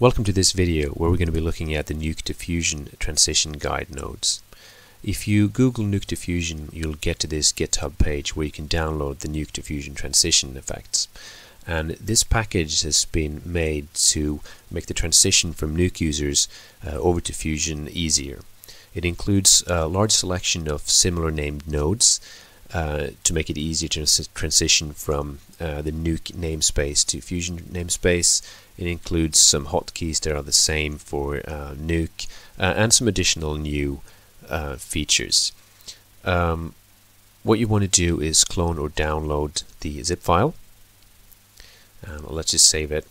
Welcome to this video where we're going to be looking at the Nuke2Fusion transition guide nodes. If you Google Nuke2Fusion you'll get to this GitHub page where you can download the Nuke2Fusion transition effects. And this package has been made to make the transition from Nuke users uh, over to Fusion easier. It includes a large selection of similar named nodes uh, to make it easier to transition from uh, the Nuke namespace to Fusion namespace. It includes some hotkeys that are the same for uh, Nuke uh, and some additional new uh, features. Um, what you want to do is clone or download the zip file. let's just save it.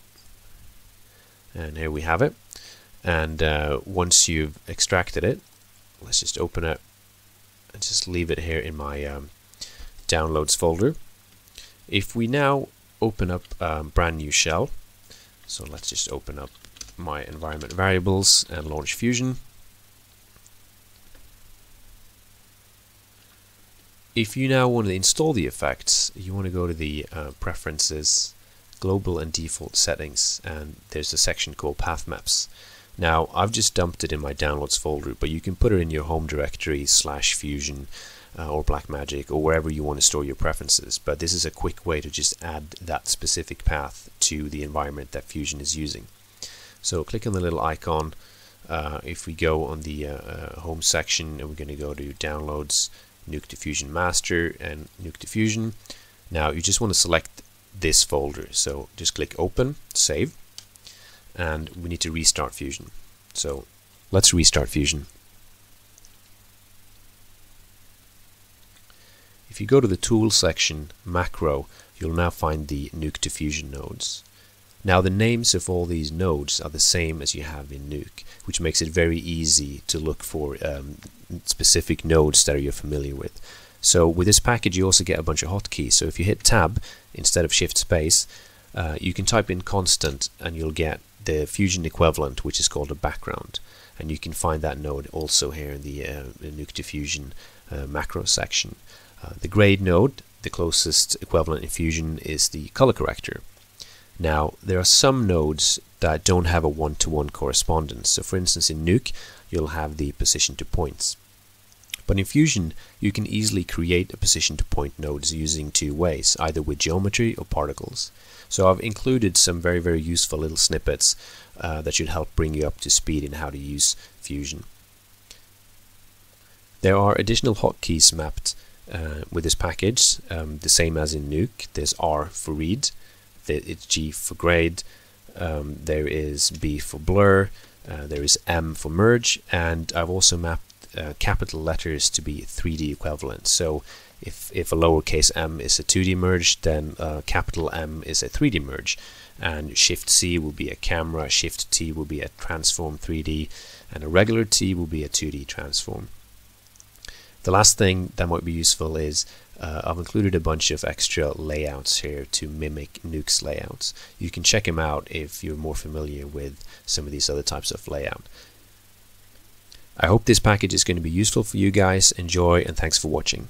And here we have it. And uh, once you've extracted it, let's just open it and just leave it here in my um, downloads folder. If we now open up a brand new shell, so let's just open up my environment variables and launch Fusion. If you now want to install the effects, you want to go to the uh, preferences, global and default settings, and there's a section called path maps. Now, I've just dumped it in my downloads folder, but you can put it in your home directory slash fusion uh, or Blackmagic or wherever you want to store your preferences. But this is a quick way to just add that specific path to the environment that Fusion is using. So click on the little icon. Uh, if we go on the uh, uh home section and we're going to go to downloads, Nuke2Fusion Master and Nuke2Fusion. Now you just want to select this folder. So just click open, save and we need to restart Fusion. So let's restart Fusion. If you go to the Tools section, Macro, you'll now find the Nuke2Fusion nodes. Now the names of all these nodes are the same as you have in Nuke, which makes it very easy to look for um, specific nodes that you're familiar with. So with this package you also get a bunch of hotkeys. So if you hit Tab instead of Shift Space, uh, you can type in constant and you'll get the Fusion equivalent, which is called a background. And you can find that node also here in the uh, Nuke2Fusion uh, macro section. Uh, the grade node, the closest equivalent in Fusion, is the color corrector. Now, there are some nodes that don't have a one-to-one -one correspondence. So for instance, in Nuke, you'll have the position to points. But in Fusion, you can easily create a position to point nodes using two ways, either with geometry or particles. So I've included some very, very useful little snippets uh, that should help bring you up to speed in how to use Fusion. There are additional hotkeys mapped uh, with this package, um, the same as in Nuke. There's R for read, it's G for grade, um, there is B for blur, uh, there is M for merge, and I've also mapped uh, capital letters to be 3D equivalent. So if, if a lowercase m is a 2D merge, then uh, capital M is a 3D merge. And Shift C will be a camera, Shift T will be a transform 3D, and a regular T will be a 2D transform. The last thing that might be useful is uh, I've included a bunch of extra layouts here to mimic Nuke's layouts. You can check them out if you're more familiar with some of these other types of layout. I hope this package is going to be useful for you guys. Enjoy and thanks for watching.